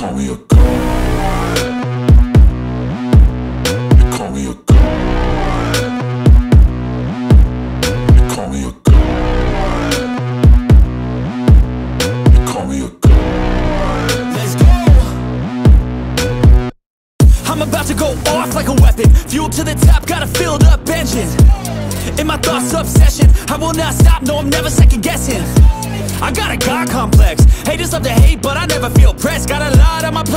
call me a god. Call me a call me a call me a. Let's go. I'm about to go off like a weapon. Fuel to the top, got a filled up engine. In my thoughts, obsession. I will not stop, no, I'm never second guessing. I got a God complex. Haters love to hate,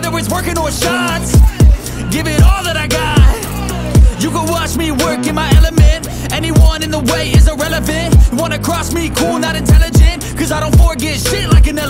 Whether it's working or shots. Give it all that I got. You can watch me work in my element. Anyone in the way is irrelevant. Wanna cross me, cool, not intelligent. Cause I don't forget shit like an elephant